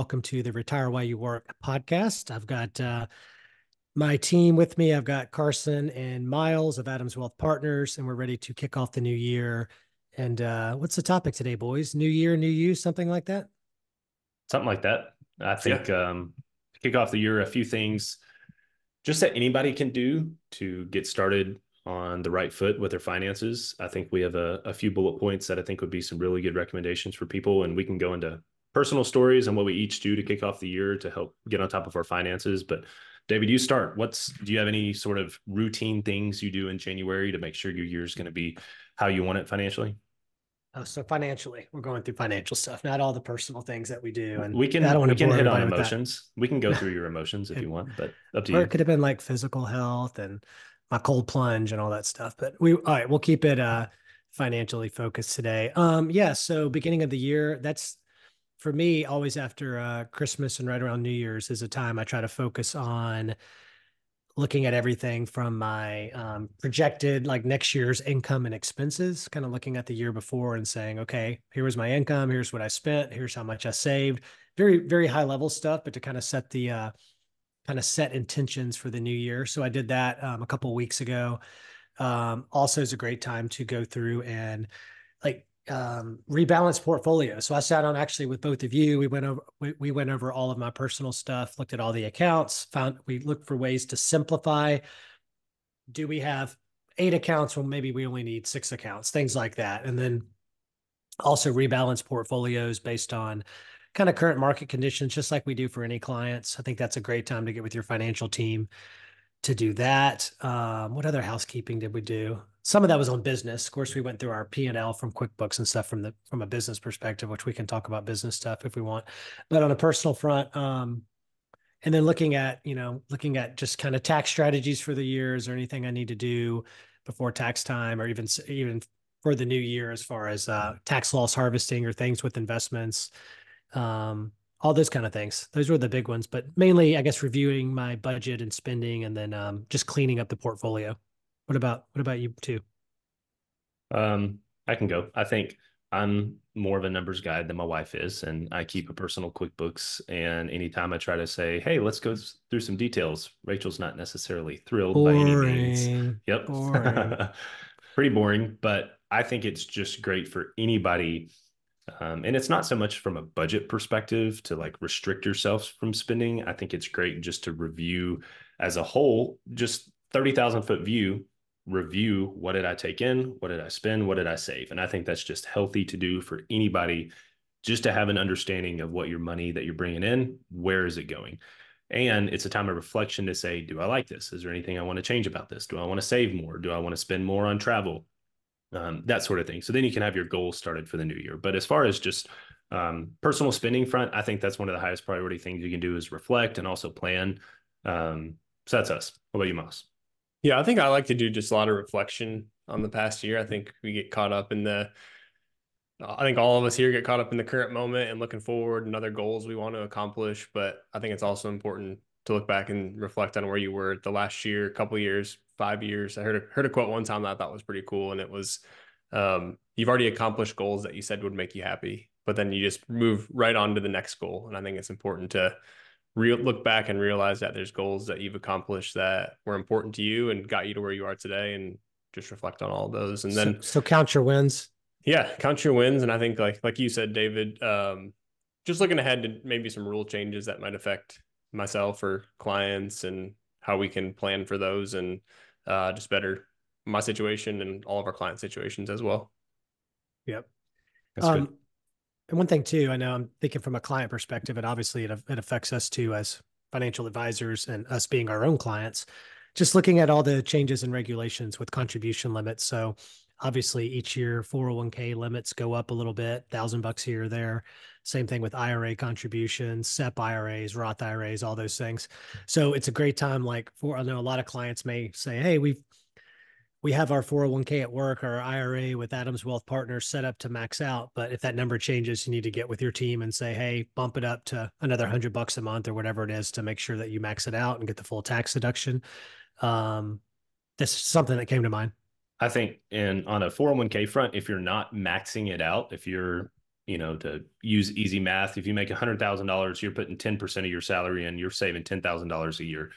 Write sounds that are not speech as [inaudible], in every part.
welcome to the Retire While You Work podcast. I've got uh, my team with me. I've got Carson and Myles of Adams Wealth Partners, and we're ready to kick off the new year. And uh, what's the topic today, boys? New year, new you, something like that? Something like that. I think yeah. um, kick off the year, a few things just that anybody can do to get started on the right foot with their finances. I think we have a, a few bullet points that I think would be some really good recommendations for people, and we can go into personal stories and what we each do to kick off the year to help get on top of our finances. But David, you start. What's do you have any sort of routine things you do in January to make sure your year is going to be how you want it financially? Oh, so financially, we're going through financial stuff, not all the personal things that we do. And we can, I don't want we to can hit on emotions. We can go through your emotions if you want, but up to or you. It could have been like physical health and my cold plunge and all that stuff. But we, all right, we'll keep it uh, financially focused today. Um, yeah. So beginning of the year, that's for me always after uh, Christmas and right around New Year's is a time I try to focus on looking at everything from my um, projected like next year's income and expenses kind of looking at the year before and saying okay here was my income here's what i spent here's how much i saved. Very very high level stuff but to kind of set the uh, kind of set intentions for the new year. So i did that um, a couple weeks ago. Um, also is a great time to go through and like um, rebalance portfolio. So I sat on actually with both of you. We went over we, we went over all of my personal stuff, looked at all the accounts, found we looked for ways to simplify. Do we have eight accounts? Well, maybe we only need six accounts, things like that. And then also rebalance portfolios based on kind of current market conditions, just like we do for any clients. I think that's a great time to get with your financial team to do that. Um, what other housekeeping did we do? Some of that was on business. Of course, we went through our P and L from QuickBooks and stuff from the from a business perspective, which we can talk about business stuff if we want. But on a personal front, um, and then looking at you know looking at just kind of tax strategies for the years or anything I need to do before tax time or even even for the new year as far as uh, tax loss harvesting or things with investments. Um, all those kind of things. Those were the big ones, but mainly, I guess, reviewing my budget and spending, and then um, just cleaning up the portfolio. What about what about you too? Um, I can go. I think I'm more of a numbers guy than my wife is, and I keep a personal QuickBooks. And anytime I try to say, "Hey, let's go through some details," Rachel's not necessarily thrilled boring. by any means. Yep, boring. [laughs] pretty boring. But I think it's just great for anybody. Um, and it's not so much from a budget perspective to like restrict yourself from spending. I think it's great just to review as a whole, just 30,000 foot view review what did I take in? What did I spend? What did I save? And I think that's just healthy to do for anybody just to have an understanding of what your money that you're bringing in, where is it going? And it's a time of reflection to say, do I like this? Is there anything I want to change about this? Do I want to save more? Do I want to spend more on travel? Um, that sort of thing. So then you can have your goals started for the new year. But as far as just um, personal spending front, I think that's one of the highest priority things you can do is reflect and also plan. Um, so that's us. What about you, Moss? Yeah, I think I like to do just a lot of reflection on the past year. I think we get caught up in the I think all of us here get caught up in the current moment and looking forward and other goals we want to accomplish. But I think it's also important to look back and reflect on where you were the last year, couple years, five years. I heard a, heard a quote one time that I thought was pretty cool, and it was, um, "You've already accomplished goals that you said would make you happy, but then you just move right on to the next goal." And I think it's important to real look back and realize that there's goals that you've accomplished that were important to you and got you to where you are today and just reflect on all of those. And then so, so count your wins. Yeah count your wins. And i think like like you said david um, just looking ahead to maybe some rule changes that might affect myself or clients and how we can plan for those and uh, just better my situation and all of our client situations as well. Yep. That's um, good. And one thing too, I know I'm thinking from a client perspective, and obviously it, it affects us too as financial advisors and us being our own clients. Just looking at all the changes in regulations with contribution limits. So obviously each year 401k limits go up a little bit, thousand bucks here or there. Same thing with IRA contributions, SEP IRAs, Roth IRAs, all those things. So it's a great time. Like for I know a lot of clients may say, "Hey, we've we have our 401k at work or our IRA with Adams Wealth Partners set up to max out. But if that number changes, you need to get with your team and say, hey, bump it up to another hundred bucks a month or whatever it is to make sure that you max it out and get the full tax deduction. Um, this is something that came to mind. I think in on a 401k front, if you're not maxing it out, if you're you know, to use easy math, if you make $100,000, you're putting 10% of your salary in, you're saving $10,000 a year.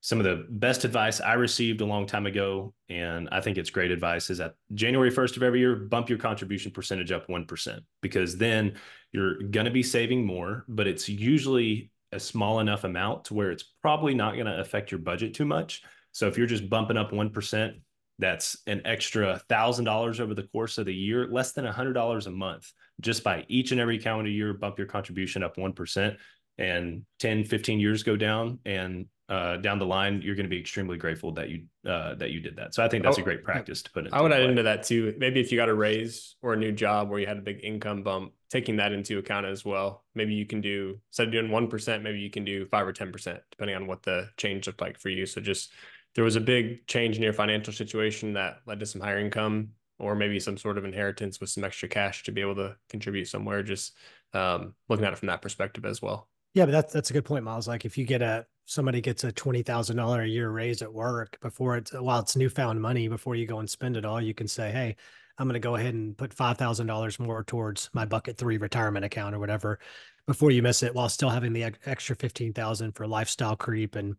Some of the best advice I received a long time ago, and I think it's great advice, is that January 1st of every year, bump your contribution percentage up 1%, because then you're going to be saving more, but it's usually a small enough amount to where it's probably not going to affect your budget too much. So if you're just bumping up 1%, that's an extra thousand dollars over the course of the year, less than a hundred dollars a month, just by each and every calendar year, bump your contribution up 1% and 10, 15 years go down and uh, down the line, you're going to be extremely grateful that you uh, that you did that. So I think that's a great practice to put in. I would add into that too. Maybe if you got a raise or a new job where you had a big income bump, taking that into account as well. Maybe you can do instead of doing one percent, maybe you can do five or ten percent, depending on what the change looked like for you. So just there was a big change in your financial situation that led to some higher income or maybe some sort of inheritance with some extra cash to be able to contribute somewhere just um, looking at it from that perspective as well yeah but that's that's a good point Myles like if you get a somebody gets a $20000 a year raise at work before it's while it's newfound money before you go and spend it all you can say hey i'm going to go ahead and put $5000 more towards my bucket three retirement account or whatever before you miss it while still having the extra 15000 for lifestyle creep and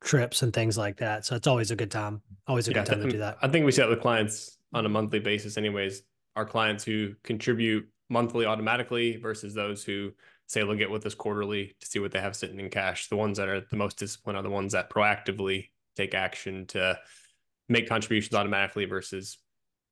trips and things like that. So it's always a good time. Always a yeah, good time to do that. I think we see that with clients on a monthly basis, anyways. Our clients who contribute monthly automatically versus those who say they'll get with us quarterly to see what they have sitting in cash. The ones that are the most disciplined are the ones that proactively take action to make contributions automatically versus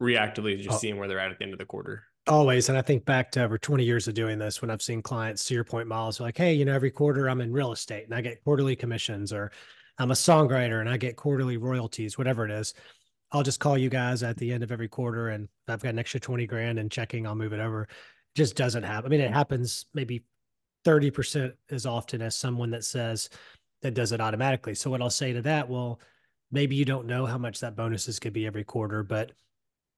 reactively just oh. seeing where they're at at the end of the quarter. Always. And I think back to over 20 years of doing this when I've seen clients to your point, Myles, like, hey, you know, every quarter I'm in real estate and I get quarterly commissions or I'm a songwriter and I get quarterly royalties, whatever it is. I'll just call you guys at the end of every quarter and I've got an extra 20 grand in checking, I'll move it over. It just doesn't happen. I mean, it happens maybe 30% as often as someone that says that does it automatically. So what I'll say to that, well, maybe you don't know how much that bonuses could be every quarter, but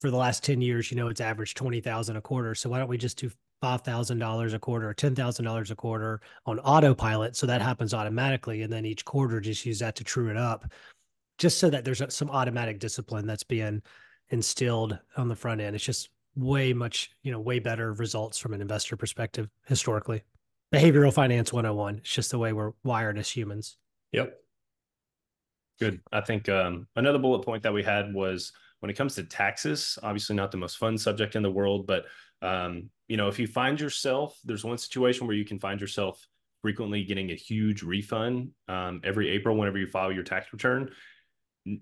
for the last 10 years, you know, it's averaged 20,000 a quarter. So why don't we just do $5,000 a quarter or $10,000 a quarter on autopilot. So that happens automatically. And then each quarter, just use that to true it up, just so that there's some automatic discipline that's being instilled on the front end. It's just way much, you know, way better results from an investor perspective historically. Behavioral finance 101. It's just the way we're wired as humans. Yep. Good. I think um, another bullet point that we had was when it comes to taxes, obviously not the most fun subject in the world, but um, you know, if you find yourself, there's one situation where you can find yourself frequently getting a huge refund um, every April whenever you file your tax return.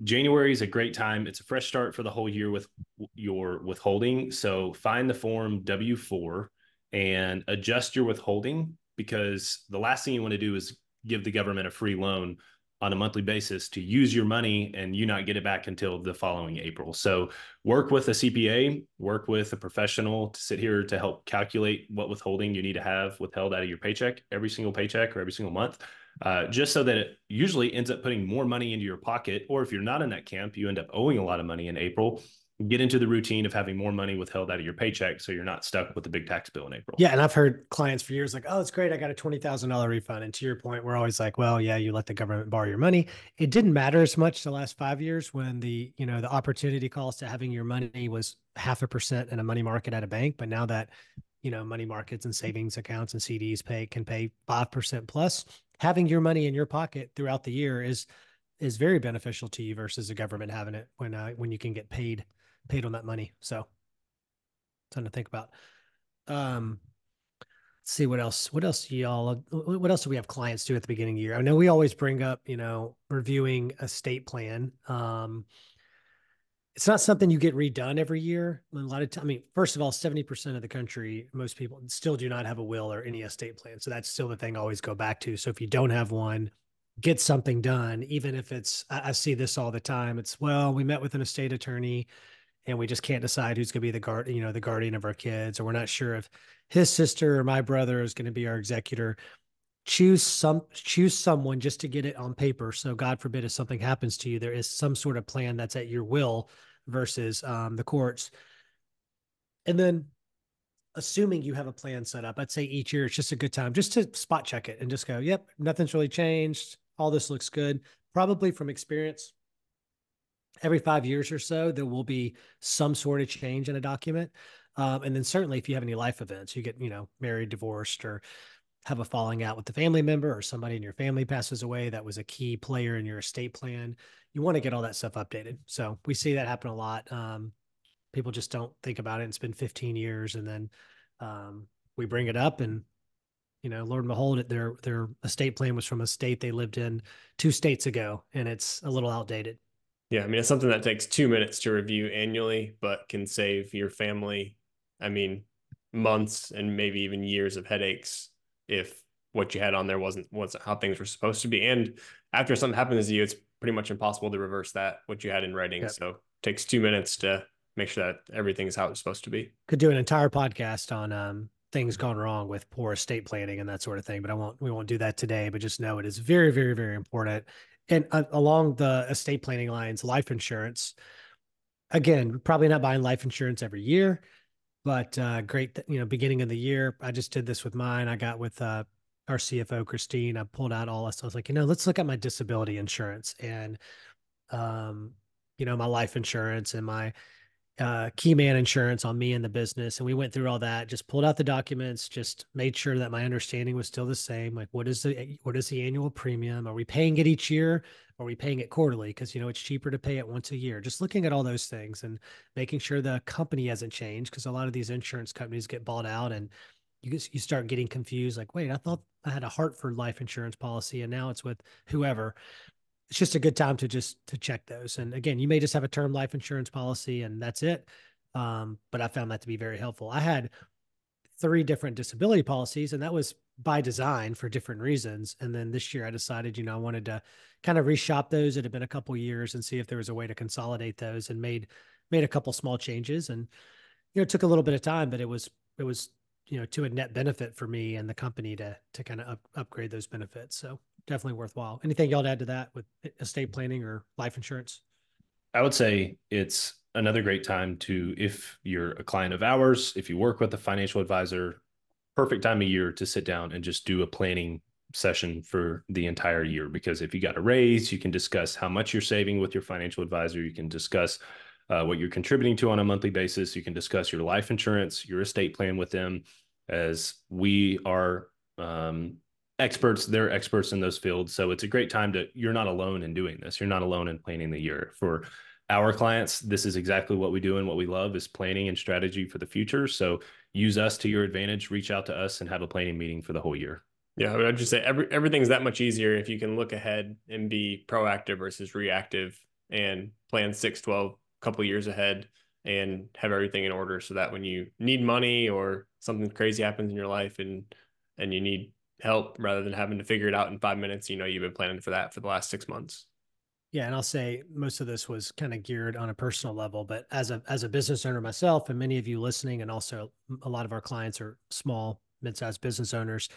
January is a great time. It's a fresh start for the whole year with your withholding. So find the form W 4 and adjust your withholding because the last thing you want to do is give the government a free loan on a monthly basis to use your money and you not get it back until the following April. So work with a CPA, work with a professional to sit here to help calculate what withholding you need to have withheld out of your paycheck every single paycheck or every single month. Uh, just so that it usually ends up putting more money into your pocket. Or if you're not in that camp, you end up owing a lot of money in April get into the routine of having more money withheld out of your paycheck so you're not stuck with the big tax bill in April. Yeah. And I've heard clients for years like, oh, it's great. I got a $20,000 refund. And to your point, we're always like, well, yeah, you let the government borrow your money. It didn't matter as much the last five years when the, you know, the opportunity cost to having your money was half a percent in a money market at a bank. But now that, you know, money markets and savings accounts and CDs pay can pay 5% plus, having your money in your pocket throughout the year is, is very beneficial to you versus the government having it when, uh, when you can get paid paid on that money. So something to think about. Um, let's see what else. What else y'all? What else do we have clients do at the beginning of the year? I know we always bring up, you know, reviewing estate plan. Um, it's not something you get redone every year. A lot of time, I mean, first of all, 70% of the country, most people still do not have a will or any estate plan. So that's still the thing I always go back to. So if you don't have one, get something done, even if it's, I, I see this all the time. It's, well, we met with an estate attorney and we just can't decide who's going to be the guard, you know, the guardian of our kids, or we're not sure if his sister or my brother is going to be our executor. Choose some, choose someone just to get it on paper. So God forbid if something happens to you, there is some sort of plan that's at your will versus um, the courts. And then assuming you have a plan set up, I'd say each year it's just a good time just to spot check it and just go, yep, nothing's really changed. All this looks good. Probably from experience, every five years or so, there will be some sort of change in a document. Um, and then certainly if you have any life events, you get, you know, married, divorced, or have a falling out with the family member or somebody in your family passes away that was a key player in your estate plan, you want to get all that stuff updated. So we see that happen a lot. Um, people just don't think about it. It's been 15 years and then um, we bring it up and you know, Lord and behold, it their their estate plan was from a state they lived in two states ago, and it's a little outdated. Yeah, I mean, it's something that takes two minutes to review annually, but can save your family, I mean, months and maybe even years of headaches if what you had on there wasn't wasn't how things were supposed to be. And after something happens to you, it's pretty much impossible to reverse that what you had in writing. Yep. So it takes two minutes to make sure that everything is how it's supposed to be. Could do an entire podcast on um, things gone wrong with poor estate planning and that sort of thing, but I won't. We won't do that today. But just know it is very, very, very important. And uh, along the estate planning lines, life insurance. Again, probably not buying life insurance every year, but uh, great. You know, beginning of the year, I just did this with mine. I got with uh, our CFO Christine. I pulled out all this. I was like, you know, let's look at my disability insurance and, um, you know, my life insurance and my uh, key man insurance on me and the business. And we went through all that, just pulled out the documents, just made sure that my understanding was still the same. Like, what is the, what is the annual premium? Are we paying it each year? Or are we paying it quarterly? Cause you know, it's cheaper to pay it once a year, just looking at all those things and making sure the company hasn't changed. Cause a lot of these insurance companies get bought out and you, you start getting confused. Like, wait, I thought I had a Hartford life insurance policy and now it's with whoever it's just a good time to just to check those. And again, you may just have a term life insurance policy and that's it. Um, but I found that to be very helpful. I had three different disability policies, and that was by design for different reasons. And then this year, I decided, you know, I wanted to kind of reshop those. It had been a couple years and see if there was a way to consolidate those, and made made a couple small changes. And you know, it took a little bit of time, but it was it was you know to a net benefit for me and the company to to kind of up, upgrade those benefits. So definitely worthwhile. Anything y'all add to that with estate planning or life insurance? I would say it's another great time to, if you're a client of ours, if you work with a financial advisor, perfect time of year to sit down and just do a planning session for the entire year. Because if you got a raise, you can discuss how much you're saving with your financial advisor. You can discuss uh, what you're contributing to on a monthly basis. You can discuss your life insurance, your estate plan with them, as we are um, experts they're experts in those fields. So it's a great time to you're not alone in doing this. You're not alone in planning the year. For our clients this is exactly what we do and what we love is planning and strategy for the future. So use us to your advantage. Reach out to us and have a planning meeting for the whole year. Yeah i would just say every, everything's that much easier if you can look ahead and be proactive versus reactive and plan 6 12 couple years ahead and have everything in order so that when you need money or something crazy happens in your life and and you need help rather than having to figure it out in five minutes. You know, you've been planning for that for the last six months. Yeah, and I'll say most of this was kind of geared on a personal level, but as a as a business owner myself, and many of you listening, and also a lot of our clients are small, mid-sized business owners.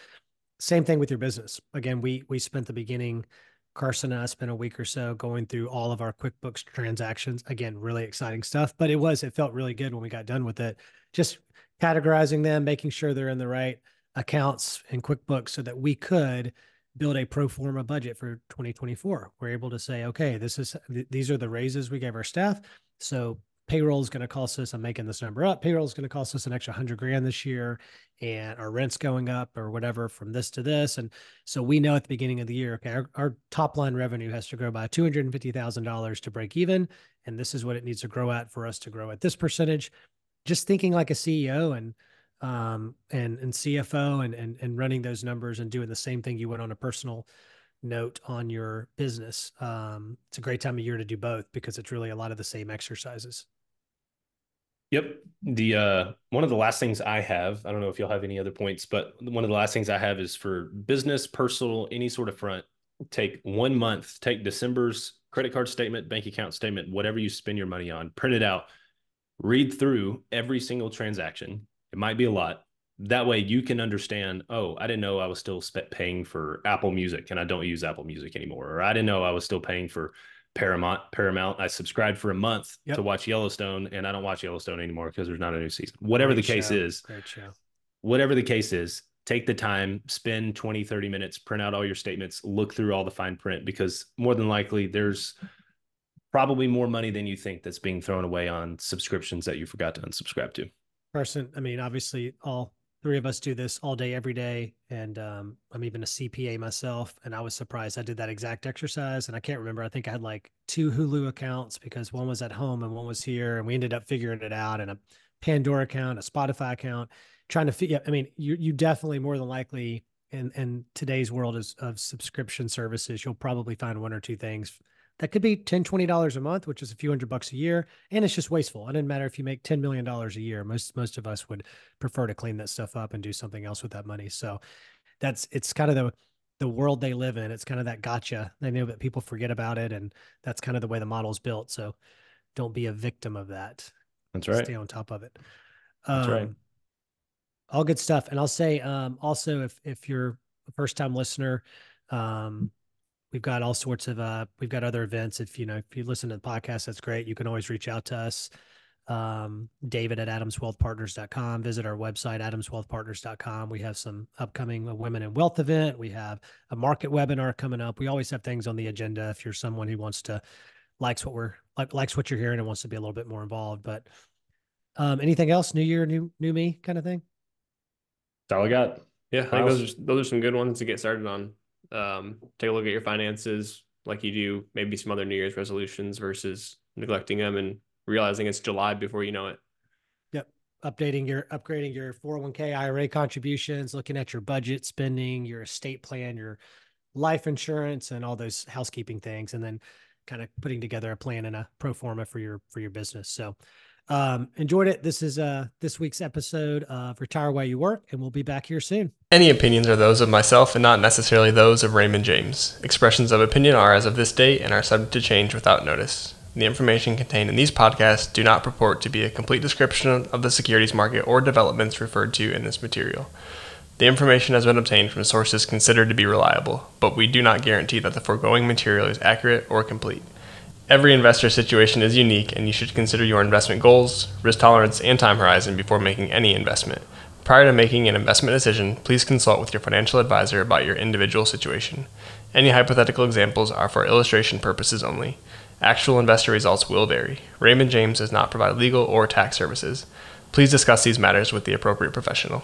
Same thing with your business. Again, we we spent the beginning, Carson and I spent a week or so going through all of our QuickBooks transactions. Again, really exciting stuff, but it was it felt really good when we got done with it. Just categorizing them, making sure they're in the right accounts in QuickBooks so that we could build a pro forma budget for 2024. We're able to say, okay, this is th- these are the raises we gave our staff. So payroll is going to cost us. I'm making this number up. Payroll is going to cost us an extra hundred grand this year, and our rent's going up or whatever from this to this. And so we know at the beginning of the year, okay, our, our top line revenue has to grow by two hundred and fifty thousand dollars to break even, and this is what it needs to grow at for us to grow at this percentage. Just thinking like a CEO and um, and and CFO and and and running those numbers and doing the same thing you would on a personal note on your business. Um, it's a great time of year to do both because it's really a lot of the same exercises. Yep. The uh one of the last things I have, I don't know if you'll have any other points, but one of the last things I have is for business, personal, any sort of front, take one month, take December's credit card statement, bank account statement, whatever you spend your money on, print it out, read through every single transaction, it might be a lot. That way you can understand, oh, I didn't know I was still paying for Apple Music and I don't use Apple Music anymore. Or I didn't know I was still paying for Paramount. Paramount. I subscribed for a month yep. to watch Yellowstone and I don't watch Yellowstone anymore because there's not a new season. Whatever Great the case show. is. Whatever the case is, take the time, spend 20, 30 minutes, print out all your statements, look through all the fine print because more than likely there's probably more money than you think that's being thrown away on subscriptions that you forgot to unsubscribe to. Carson, I mean, obviously, all three of us do this all day, every day. And um, I'm even a CPA myself. And I was surprised I did that exact exercise. And I can't remember. I think I had like two Hulu accounts because one was at home and one was here. And we ended up figuring it out and a Pandora account, a Spotify account, trying to figure. I mean, you you definitely more than likely in in today's world of, of subscription services, you'll probably find one or two things that could be 10 20 dollars a month which is a few hundred bucks a year and it's just wasteful. It doesn't matter if you make 10 million dollars a year. Most most of us would prefer to clean that stuff up and do something else with that money. So that's it's kind of the the world they live in. It's kind of that gotcha. They know that people forget about it and that's kind of the way the model's built. So don't be a victim of that. That's right. Stay on top of it. That's um, right all good stuff. And i'll say um, also if if you're a first time listener um, we've got all sorts of uh we've got other events. If you know if you listen to the podcast that's great. You can always reach out to us um david at adamswealthpartners.com visit our website adamswealthpartners.com we have some upcoming uh, women in wealth event. We have a market webinar coming up. We always have things on the agenda if you're someone who wants to likes what we're like likes what you're hearing and wants to be a little bit more involved. But um anything else? New year new new me kind of thing? That's all i got. Yeah i think those are those are some good ones to get started on um, take a look at your finances like you do maybe some other New Year's resolutions versus neglecting them and realizing it's July before you know it. Yep. Updating your upgrading your 401k IRA contributions, looking at your budget spending, your estate plan, your life insurance and all those housekeeping things and then kind of putting together a plan and a pro forma for your for your business. So um, enjoyed it. This is uh, this week's episode of Retire While You Work, and we'll be back here soon. Any opinions are those of myself and not necessarily those of Raymond James. Expressions of opinion are as of this date and are subject to change without notice. The information contained in these podcasts do not purport to be a complete description of the securities market or developments referred to in this material. The information has been obtained from sources considered to be reliable, but we do not guarantee that the foregoing material is accurate or complete. Every investor situation is unique, and you should consider your investment goals, risk tolerance, and time horizon before making any investment. Prior to making an investment decision, please consult with your financial advisor about your individual situation. Any hypothetical examples are for illustration purposes only. Actual investor results will vary. Raymond James does not provide legal or tax services. Please discuss these matters with the appropriate professional.